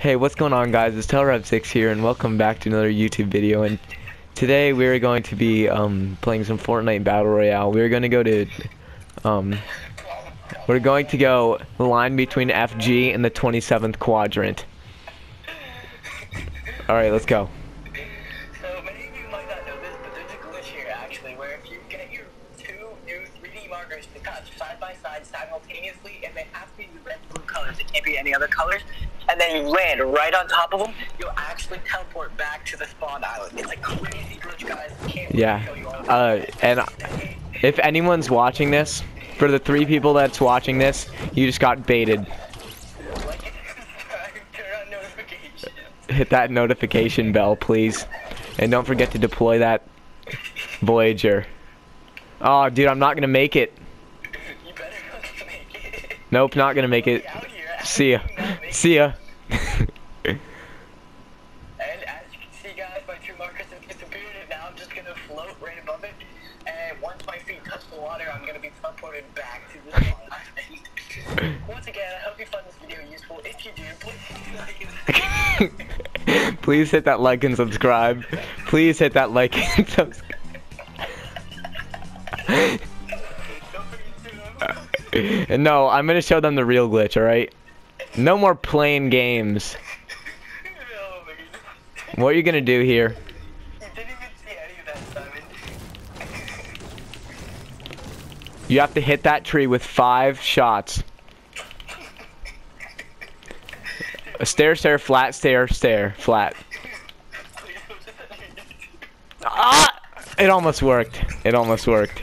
Hey, what's going on guys? It's TellRev6 here and welcome back to another YouTube video and today we're going to be um, playing some Fortnite Battle Royale. We're going to go to um, we're going to go the line between FG and the 27th quadrant. Alright, let's go. So many of you might not know this, but there's a glitch here actually, where if you get your two new 3D markers to touch side by side simultaneously, and they have to be red blue colors, it can't be any other colors, and then you land right on top of them, you'll actually teleport back to the spawn island. It's a crazy glitch, guys. Can't Yeah. show you all. Uh, and if anyone's watching this, for the three people that's watching this, you just got baited. Like, turn on notifications. hit that notification bell, please. And don't forget to deploy that Voyager. Oh, dude, I'm not gonna make it. You better not make it. Nope, not gonna make it. See ya. absolutely not make it. See ya. And as you can see, guys, my two markers have disappeared, and now I'm just gonna float right above it. And once my feet touch the water, I'm gonna be teleported back to the island. once again, I hope you find this video useful. If you do, please like and Please hit that like and subscribe. Please hit that like and subscribe. don't forget to. And no, I'm gonna show them the real glitch, alright? No more playing games. What are you gonna do here? You have to hit that tree with five shots. A stair, stair, flat, stair, stair, flat. Ah! It almost worked. It almost worked.